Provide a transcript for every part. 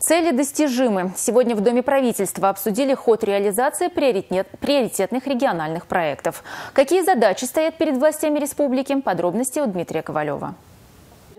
Цели достижимы. Сегодня в Доме правительства обсудили ход реализации приоритет- приоритетных региональных проектов. Какие задачи стоят перед властями республики? Подробности у Дмитрия Ковалева.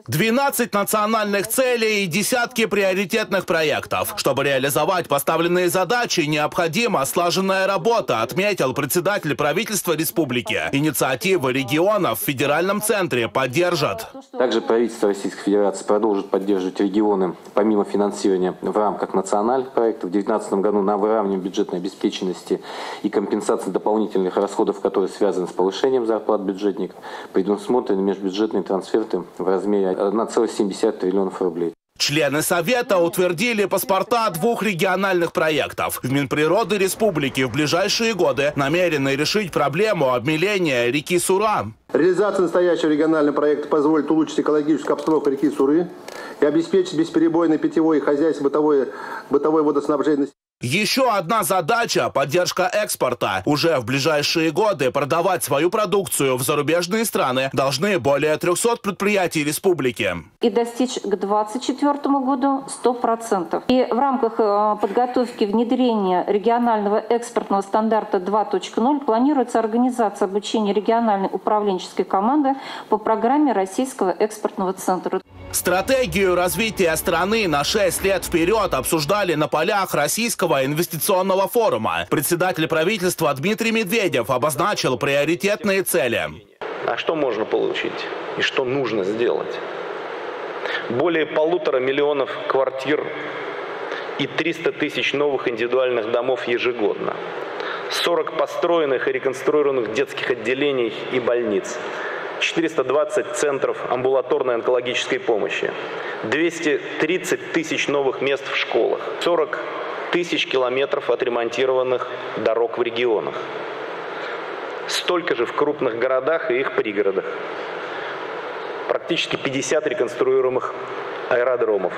12 национальных целей и десятки приоритетных проектов. Чтобы реализовать поставленные задачи, необходима слаженная работа, отметил председатель правительства республики. Инициативы регионов в федеральном центре поддержат. Также правительство Российской Федерации продолжит поддерживать регионы помимо финансирования в рамках национальных проектов. В 2019 году на выравнивание бюджетной обеспеченности и компенсации дополнительных расходов, которые связаны с повышением зарплат бюджетников, предусмотрены межбюджетные трансферты в размере 1,7 триллионов рублей. Члены Совета утвердили паспорта двух региональных проектов. В Минприроды Республики в ближайшие годы намерены решить проблему обмеления реки Сура. Реализация настоящего регионального проекта позволит улучшить экологическую обстановку реки Суры и обеспечить бесперебойное питьевое и хозяйство бытовое, бытовое водоснабжение. Еще одна задача – поддержка экспорта. Уже в ближайшие годы продавать свою продукцию в зарубежные страны должны более 300 предприятий республики. и достичь к 2024 году 100%. И в рамках э, подготовки внедрения регионального экспортного стандарта 2.0 планируется организация обучения региональной управленческой команды по программе Российского экспортного центра. Стратегию развития страны на 6 лет вперед обсуждали на полях Российского инвестиционного форума. Председатель правительства Дмитрий Медведев обозначил приоритетные цели. А что можно получить и что нужно сделать? Более полутора миллионов квартир и 300 тысяч новых индивидуальных домов ежегодно. 40 построенных и реконструированных детских отделений и больниц. 420 центров амбулаторной онкологической помощи. 230 тысяч новых мест в школах. 40 тысяч километров отремонтированных дорог в регионах. Столько же в крупных городах и их пригородах. Практически 50 реконструируемых аэродромов.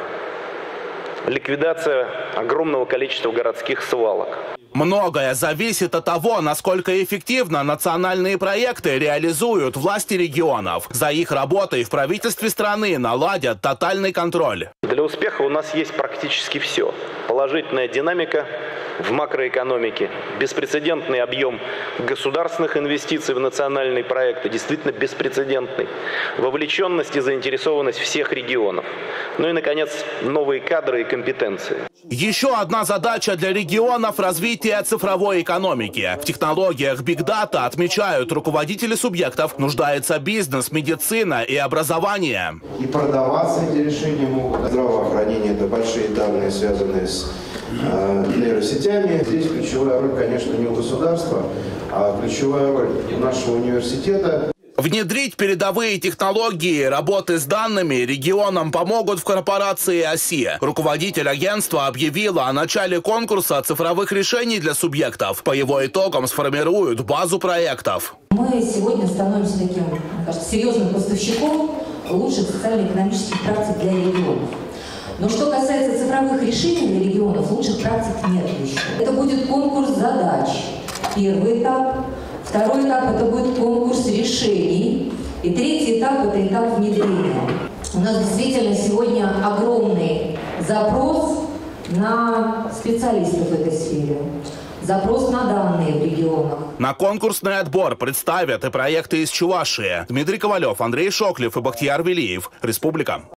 Ликвидация огромного количества городских свалок. Многое зависит от того, насколько эффективно национальные проекты реализуют власти регионов. За их работой в правительстве страны наладят тотальный контроль. Для успеха у нас есть практически все. Положительная динамика в макроэкономике, беспрецедентный объем государственных инвестиций в национальные проекты, действительно беспрецедентный, вовлеченность и заинтересованность всех регионов. Ну и, наконец, новые кадры и компетенции. Еще одна задача для регионов – развитие цифровой экономики. В технологиях Big Data, отмечают руководители субъектов, нуждается бизнес, медицина и образование. и продаваться эти решения могут. Здравоохранение – это большие данные, связанные с нейросетями. Здесь ключевая роль, конечно, не у государства, а ключевая роль нашего университета. Внедрить передовые технологии работы с данными регионам помогут в корпорации ОСИ. Руководитель агентства объявила о начале конкурса цифровых решений для субъектов. По его итогам сформируют базу проектов. Мы сегодня становимся таким, кажется, серьезным поставщиком лучших социально-экономических практик для регионов. Но что касается цифровых решений для регионов, лучших практик нет еще. Это будет конкурс задач. Первый этап. Второй этап – это будет конкурс решений. И третий этап – это этап внедрения. У нас действительно сегодня огромный запрос на специалистов в этой сфере. Запрос на данные в регионах. На конкурсный отбор представят и проекты из Чувашии. Дмитрий Ковалев, Андрей Шоклев и Бахтияр Велиев. Республика.